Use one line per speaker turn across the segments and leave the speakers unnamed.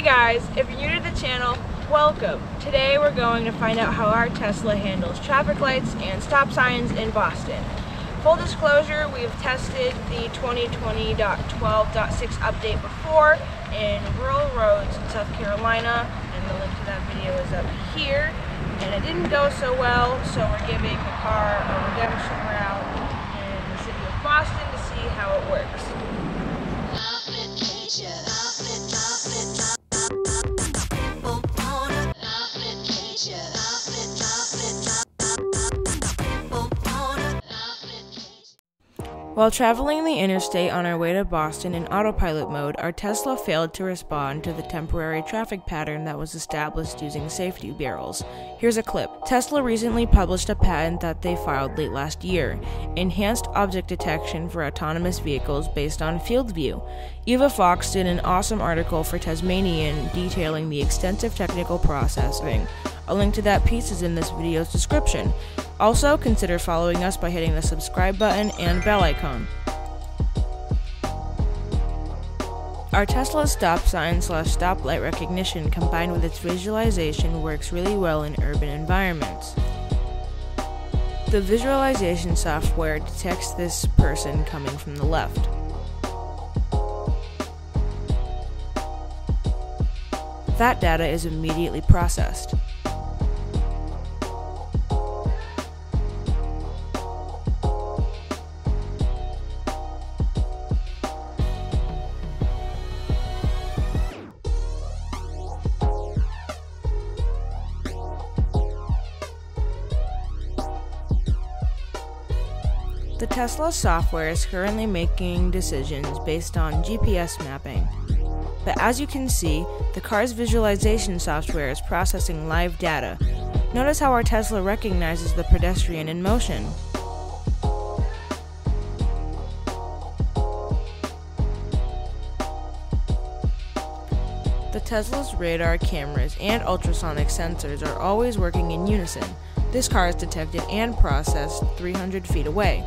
Hey guys, if you're new to the channel, welcome. Today we're going to find out how our Tesla handles traffic lights and stop signs in Boston. Full disclosure, we've tested the 2020.12.6 update before in rural roads in South Carolina, and the link to that video is up here. And it didn't go so well, so we're giving the car a redemption route in the city of Boston to see how it works. While traveling the interstate on our way to Boston in autopilot mode, our Tesla failed to respond to the temporary traffic pattern that was established using safety barrels. Here's a clip. Tesla recently published a patent that they filed late last year Enhanced Object Detection for Autonomous Vehicles based on Field View. Eva Fox did an awesome article for Tesmanian detailing the extensive technical processing. A link to that piece is in this video's description. Also, consider following us by hitting the subscribe button and bell icon. Our Tesla stop sign slash stoplight recognition combined with its visualization works really well in urban environments. The visualization software detects this person coming from the left. That data is immediately processed. The Tesla software is currently making decisions based on GPS mapping. But as you can see, the car's visualization software is processing live data. Notice how our Tesla recognizes the pedestrian in motion. The Tesla's radar cameras and ultrasonic sensors are always working in unison. This car is detected and processed 300 feet away.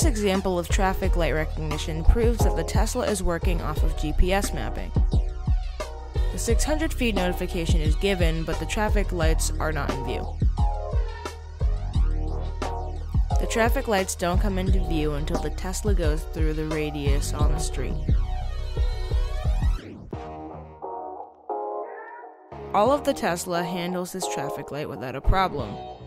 This example of traffic light recognition proves that the Tesla is working off of GPS mapping. The 600 feet notification is given, but the traffic lights are not in view. The traffic lights don't come into view until the Tesla goes through the radius on the street. All of the Tesla handles this traffic light without a problem.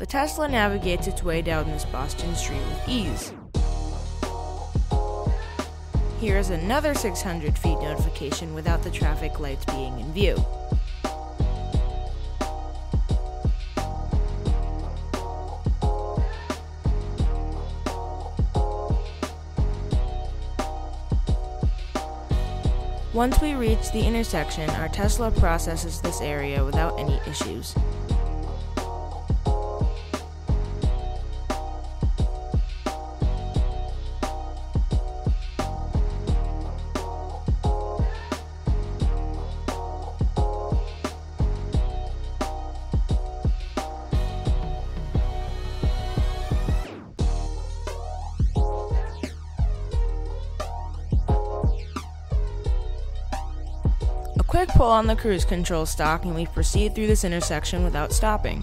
The Tesla navigates its way down this Boston street with ease. Here is another 600 feet notification without the traffic lights being in view. Once we reach the intersection, our Tesla processes this area without any issues. Quick pull on the cruise control stalk and we proceed through this intersection without stopping.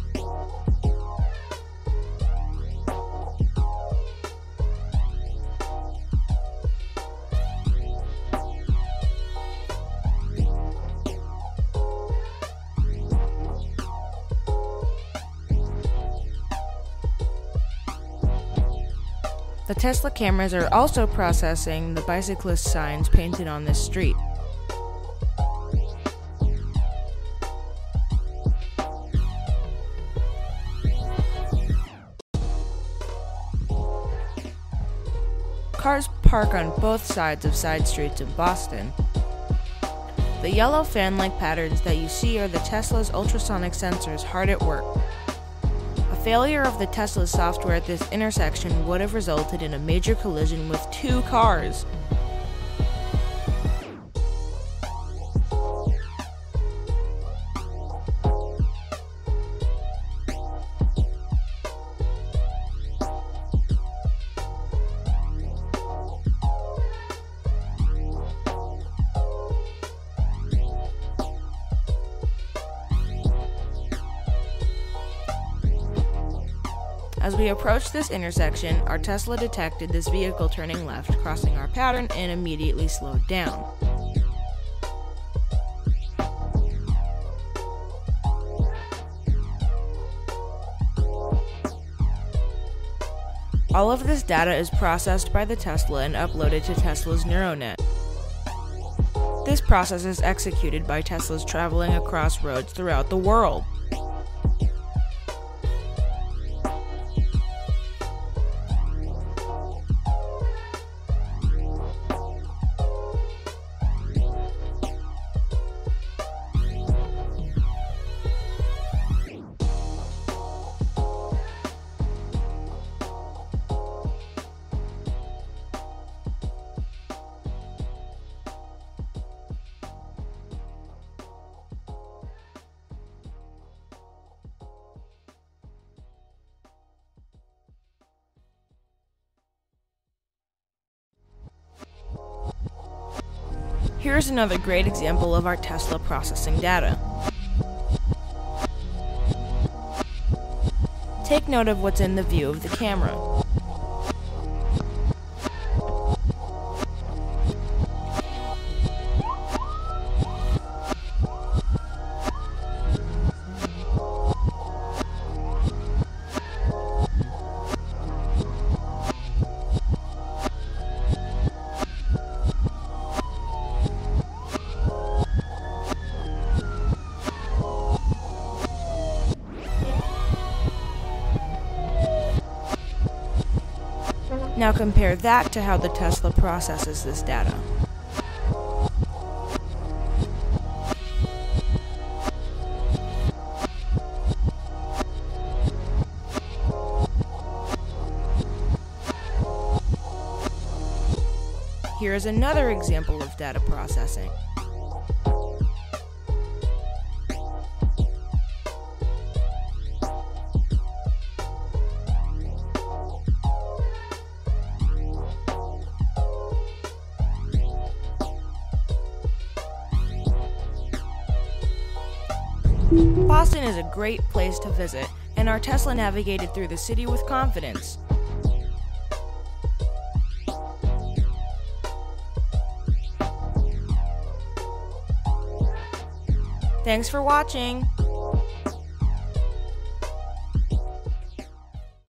The Tesla cameras are also processing the bicyclist signs painted on this street. Cars park on both sides of side streets in Boston. The yellow fan like patterns that you see are the Tesla's ultrasonic sensors hard at work. A failure of the Tesla's software at this intersection would have resulted in a major collision with two cars. As we approached this intersection, our Tesla detected this vehicle turning left, crossing our pattern, and immediately slowed down. All of this data is processed by the Tesla and uploaded to Tesla's neural net. This process is executed by Teslas traveling across roads throughout the world. Here's another great example of our Tesla processing data. Take note of what's in the view of the camera. Now compare that to how the Tesla processes this data. Here is another example of data processing. Boston is a great place to visit, and our Tesla navigated through the city with confidence. Thanks for watching!